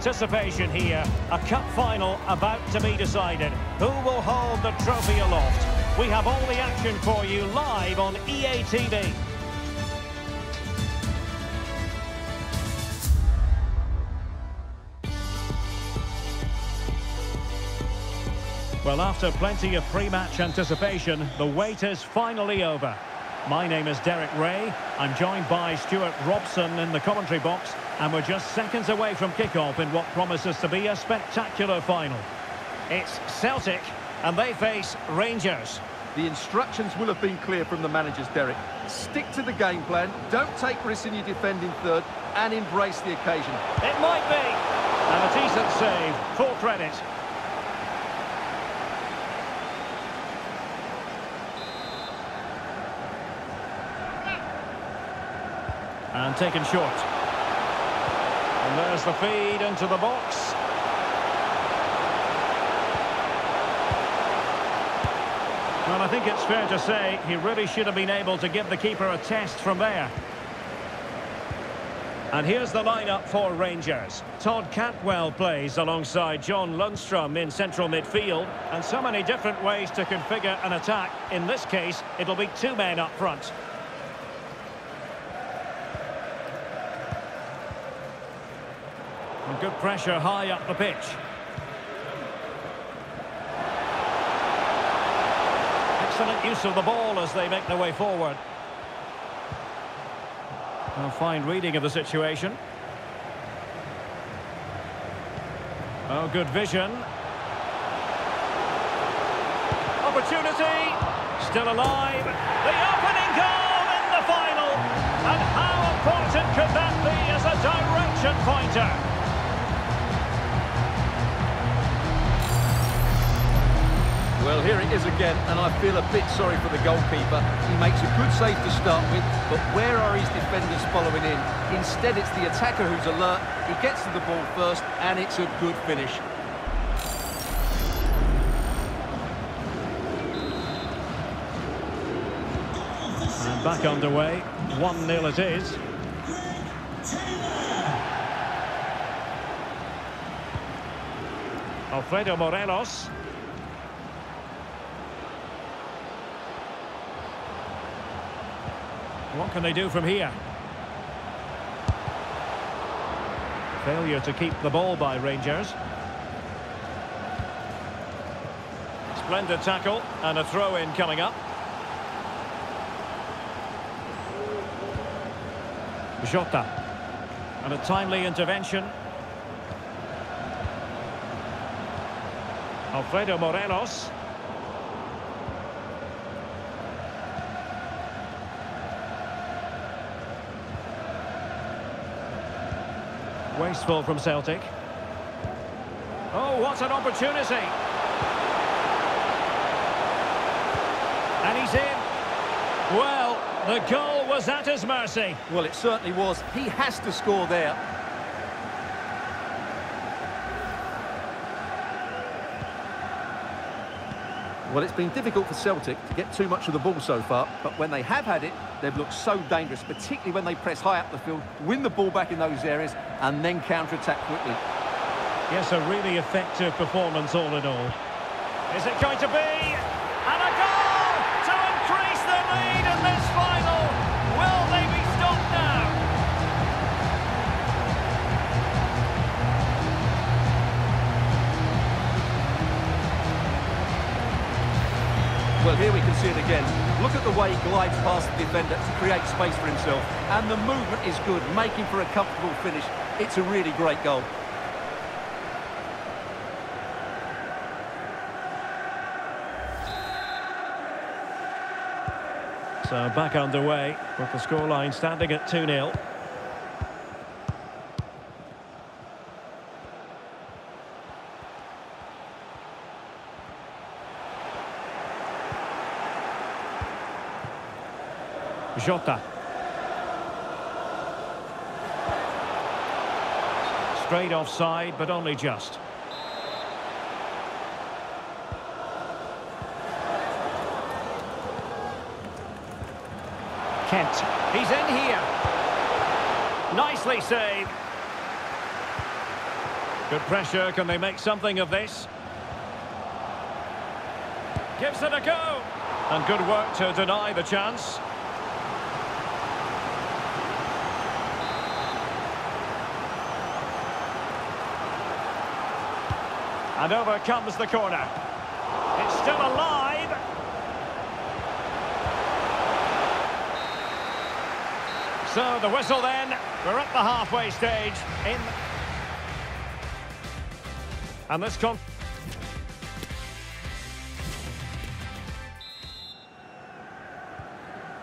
anticipation here. A cup final about to be decided. Who will hold the trophy aloft? We have all the action for you live on EA TV. Well, after plenty of pre-match anticipation, the wait is finally over. My name is Derek Ray. I'm joined by Stuart Robson in the commentary box, and we're just seconds away from kick-off in what promises to be a spectacular final. It's Celtic, and they face Rangers. The instructions will have been clear from the managers, Derek. Stick to the game plan, don't take risks in your defending third, and embrace the occasion. It might be. And a decent save, full credit. And taken short. And there's the feed into the box. Well, I think it's fair to say he really should have been able to give the keeper a test from there. And here's the lineup for Rangers. Todd Cantwell plays alongside John Lundstram in central midfield. And so many different ways to configure an attack. In this case, it'll be two men up front. Good pressure high up the pitch. Excellent use of the ball as they make their way forward. A fine reading of the situation. Oh, good vision. Opportunity. Still alive. The opening goal in the final. And how important could that be as a direction pointer? Well, here it is again, and I feel a bit sorry for the goalkeeper. He makes a good save to start with, but where are his defenders following in? Instead, it's the attacker who's alert. He gets to the ball first, and it's a good finish. And back underway. 1-0 it is. Alfredo Morelos. What can they do from here? Failure to keep the ball by Rangers. Splendid tackle and a throw-in coming up. Jota. And a timely intervention. Alfredo Morelos. Wasteful from Celtic. Oh, what an opportunity. And he's in. Well, the goal was at his mercy. Well, it certainly was. He has to score there. Well, it's been difficult for Celtic to get too much of the ball so far, but when they have had it, they've looked so dangerous, particularly when they press high up the field, win the ball back in those areas, and then counter-attack quickly. Yes, a really effective performance all in all. Is it going to be? And a goal Well, here we can see it again. Look at the way he glides past the defender to create space for himself. And the movement is good, making for a comfortable finish. It's a really great goal. So back underway with the scoreline standing at 2-0. Jota. Straight offside, but only just. Kent. He's in here. Nicely saved. Good pressure. Can they make something of this? Gives it a go. And good work to deny the chance. And over comes the corner. It's still alive. So the whistle then. We're at the halfway stage. In and this con.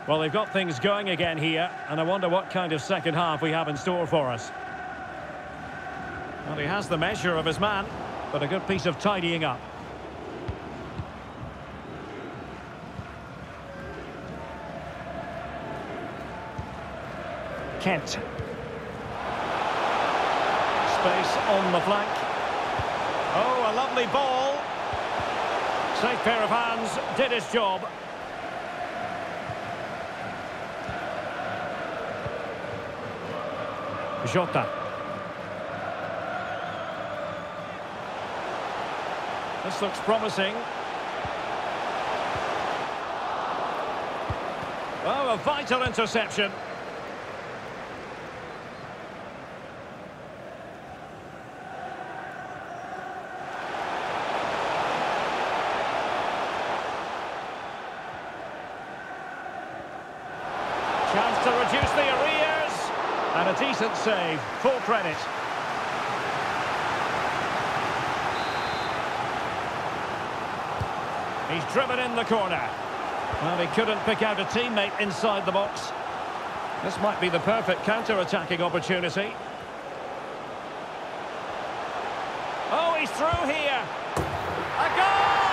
Well, they've got things going again here, and I wonder what kind of second half we have in store for us. Well, he has the measure of his man, but a good piece of tidying up. Kent. Space on the flank. Oh, a lovely ball. Safe pair of hands, did his job. Jota. This looks promising. Oh, a vital interception. Chance to reduce the arrears. And a decent save. Full credit. He's driven in the corner. Well, he couldn't pick out a teammate inside the box. This might be the perfect counter-attacking opportunity. Oh, he's through here. A goal!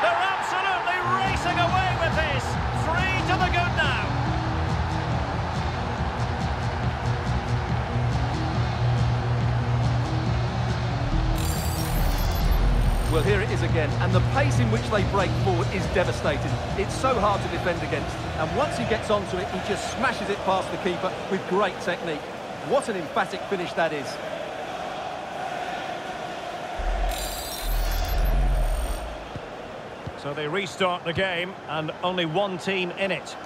They're absolutely racing away with this. Three to the good now. Well, here it is again, and the pace in which they break forward is devastating. It's so hard to defend against, and once he gets onto it, he just smashes it past the keeper with great technique. What an emphatic finish that is. So they restart the game, and only one team in it.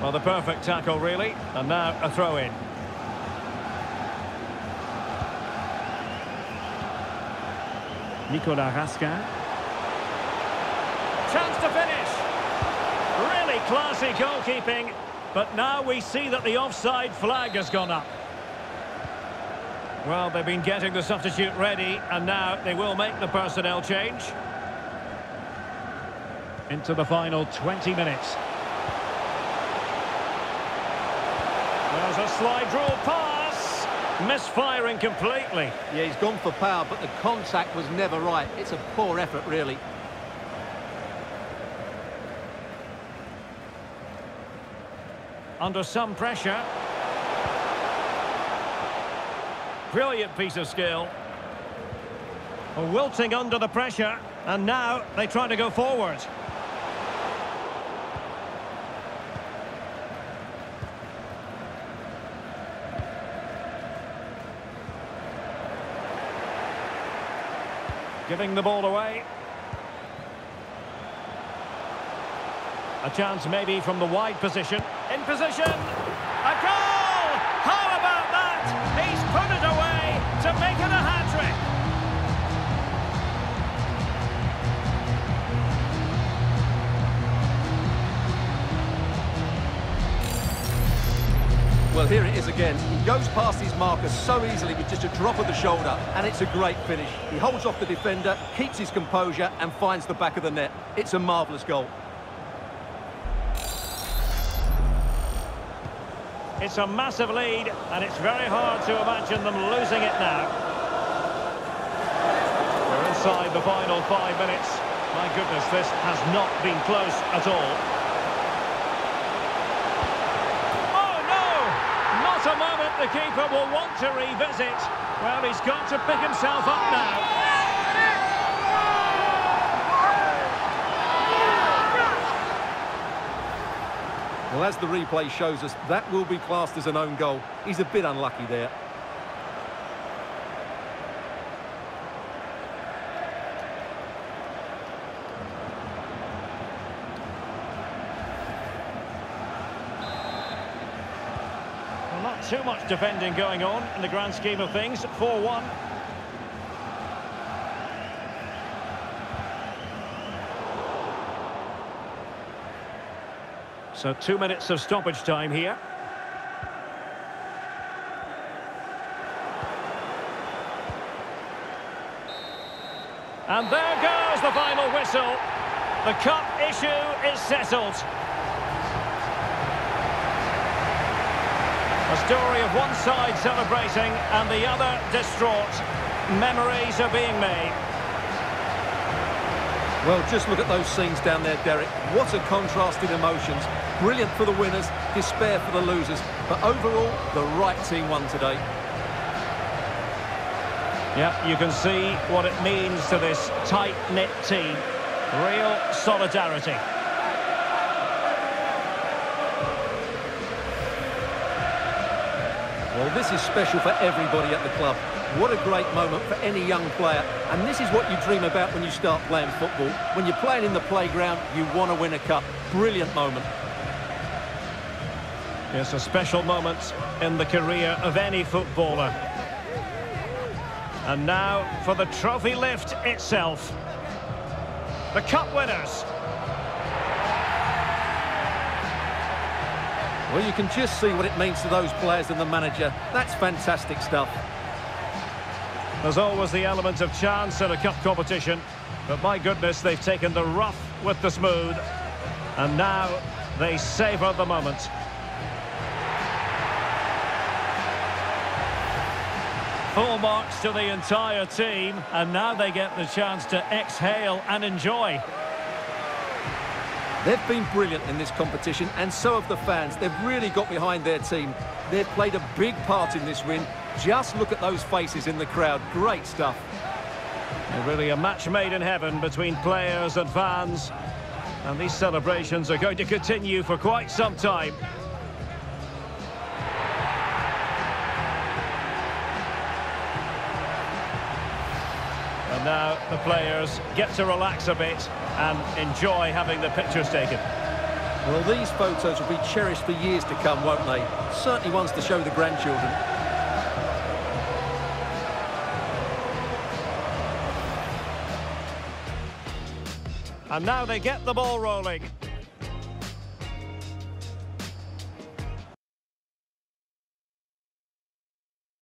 Well, the perfect tackle, really, and now a throw-in. Nicolas Raskin. Chance to finish. Really classy goalkeeping, but now we see that the offside flag has gone up. Well, they've been getting the substitute ready, and now they will make the personnel change. Into the final 20 minutes. There's a slide rule pass. Misfiring completely. Yeah, he's gone for power, but the contact was never right. It's a poor effort, really. Under some pressure. Brilliant piece of skill. Wilting under the pressure, and now they try to go forward. Giving the ball away. A chance maybe from the wide position. In position. A goal! How about Well, here it is again. He goes past his marker so easily with just a drop of the shoulder, and it's a great finish. He holds off the defender, keeps his composure, and finds the back of the net. It's a marvellous goal. It's a massive lead, and it's very hard to imagine them losing it now. We're inside the final five minutes. My goodness, this has not been close at all. a moment the keeper will want to revisit. Well, he's got to pick himself up now. Well, as the replay shows us, that will be classed as an own goal. He's a bit unlucky there. Too much defending going on in the grand scheme of things. 4-1. So two minutes of stoppage time here. And there goes the final whistle. The cup issue is settled. Story of one side celebrating and the other distraught. Memories are being made. Well, just look at those scenes down there, Derek. What a contrast in emotions. Brilliant for the winners, despair for the losers. But overall, the right team won today. Yeah, you can see what it means to this tight-knit team. Real solidarity. This is special for everybody at the club. What a great moment for any young player. And this is what you dream about when you start playing football. When you're playing in the playground, you want to win a cup. Brilliant moment. It's a special moment in the career of any footballer. And now for the trophy lift itself. The cup winners. Well, you can just see what it means to those players and the manager. That's fantastic stuff. There's always the element of chance in a cup competition. But my goodness, they've taken the rough with the smooth. And now they savour the moment. Full marks to the entire team. And now they get the chance to exhale and enjoy. They've been brilliant in this competition, and so have the fans. They've really got behind their team. They've played a big part in this win. Just look at those faces in the crowd. Great stuff. And really a match made in heaven between players and fans. And these celebrations are going to continue for quite some time. The players get to relax a bit and enjoy having the pictures taken. Well, these photos will be cherished for years to come, won't they? Certainly ones to show the grandchildren. And now they get the ball rolling.